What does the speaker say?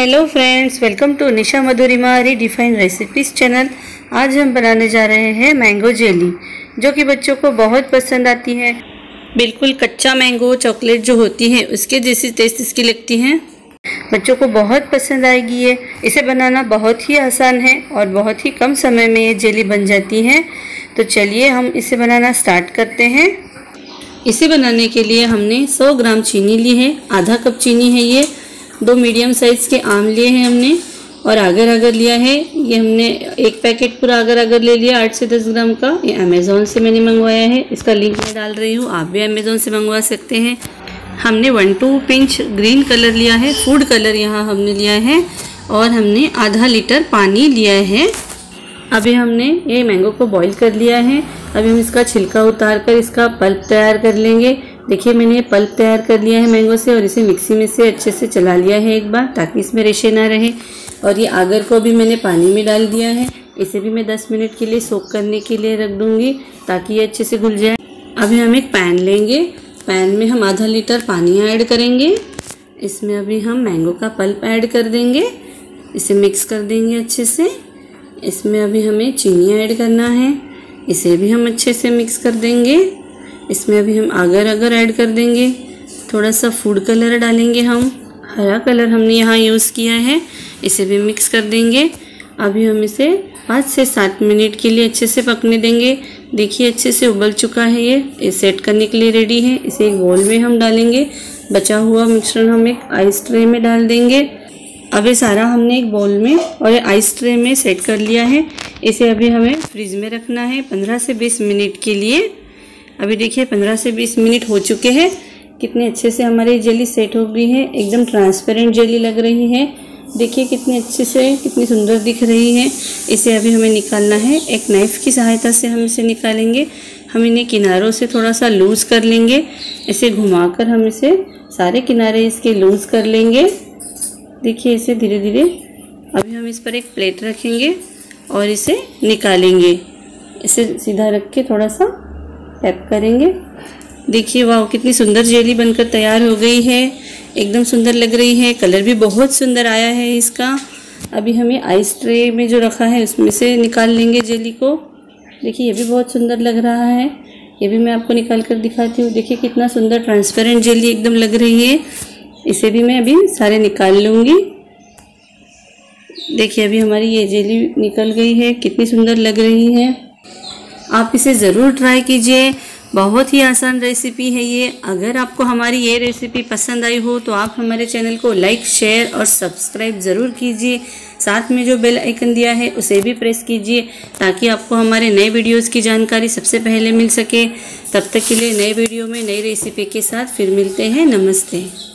Hello friends welcome to Nisha Madhurima redefined recipes channel आज हम बनाने जा रहे हैं मैंगो जेली जो कि बच्चों को बहुत पसंद आती है। बिल्कुल कच्चा मैंगो चॉकलेट जो होती है, उसके जैसी टेस्ट इसकी लगती है। बच्चों को बहुत पसंद आएगी ये। इसे बनाना बहुत ही आसान है और बहुत ही कम समय में ये जेली बन जाती है। तो चलिए हम इसे बनाना स्टार्ट करते हैं। इसे बनाने के लिए हमने 100 ग्राम चीनी ली है, आधा कप चीनी है ये। दो मीडियम साइज़ के आम लिए हैं हमने, और आगर आगर लिया है, ये हमने एक पैकेट पूरा आगर आगर ले लिया आठ से दस ग्राम का, ये अमेज़ोन से मैंने मंगवाया है। इसका लिंक मैं डाल रही हूँ, आप भी अमेज़ोन से मंगवा सकते हैं। हमने one two pinch green colour लिया है फ़ूड कलर यहाँ हमने लिया है, और हमने आधा लीटर पानी लिया है। अभी हमने ये मैंगो को बॉईल कर लिया है। अभी हम इसका छिलका उतार कर इसका पल्प तैयार कर लेंगे। देखिए, मैंने पल्प तैयार कर लिया है मैंगो से और इसे मिक्सी में से अच्छे से चला लिया है एक बार ताकि इसमें रेशे ना रहे। और ये आगर को भी मैंने पानी में डाल दिया है। इसे भी मैं 10 मिनट के लिए सोक करने के लिए रख दूँगी ताकि ये अच्छे से घुल जाए। अभी हम एक पैन लेंगे। पैन में हम आधा लीटर पानी ऐड करेंगे। इसमें अभी हम मैंगो का पल्प ऐड कर देंगे। इसे मिक्स कर देंगे अच्छे से। इसमें अभी हमें चीनी ऐड करना है। इसे भी हम अच्छे से मिक्स कर देंगे। इसमें अभी हम आगर अगर ऐड कर देंगे। थोड़ा सा फ़ूड कलर डालेंगे हम। हरा कलर हमने यहाँ यूज़ किया है। इसे भी मिक्स कर देंगे। अभी हम इसे पाँच से सात मिनट के लिए अच्छे से पकने देंगे। देखिए, अच्छे से उबल चुका है ये। ये सेट करने के लिए रेडी है। इसे एक बॉल में हम डालेंगे। बचा हुआ मिश्रण हम एक आइस ट्रे में डाल देंगे। अब ये सारा हमने एक बॉल में और आइस ट्रे में सेट कर लिया है। इसे अभी हमें फ्रिज में रखना है 15 से 20 मिनट के लिए। अभी देखिए 15 से 20 मिनट हो चुके हैं। कितने अच्छे से हमारी जेली सेट हो गई है। एकदम ट्रांसपेरेंट जेली लग रही है। देखिए कितने अच्छे से, कितनी सुंदर दिख रही है। इसे अभी हमें निकालना है। एक नाइफ़ की सहायता से हम इसे निकालेंगे। हम इन्हें किनारों से थोड़ा सा लूज़ कर लेंगे। इसे घुमाकर हम इसे सारे किनारे इसके लूज़ कर लेंगे। देखिए इसे धीरे धीरे अभी हम इस पर एक प्लेट रखेंगे और इसे निकालेंगे। इसे सीधा रख के थोड़ा सा टैप करेंगे। देखिए वाह कितनी सुंदर जेली बनकर तैयार हो गई है। एकदम सुंदर लग रही है। कलर भी बहुत सुंदर आया है इसका। अभी हमें आइस ट्रे में जो रखा है, उसमें से निकाल लेंगे जेली को। देखिए, ये भी बहुत सुंदर लग रहा है। ये भी मैं आपको निकाल कर दिखाती हूँ। देखिए, कितना सुंदर ट्रांसपेरेंट जेली एकदम लग रही है। इसे भी मैं अभी सारे निकाल लूँगी। देखिए, अभी हमारी ये जेली निकल गई है। कितनी सुंदर लग रही है। आप इसे ज़रूर ट्राई कीजिए। बहुत ही आसान रेसिपी है ये। अगर आपको हमारी ये रेसिपी पसंद आई हो तो आप हमारे चैनल को लाइक शेयर और सब्सक्राइब ज़रूर कीजिए। साथ में जो बेल आइकन दिया है, उसे भी प्रेस कीजिए, ताकि आपको हमारे नए वीडियोस की जानकारी सबसे पहले मिल सके। तब तक के लिए नए वीडियो में नई रेसिपी के साथ फिर मिलते हैं। नमस्ते।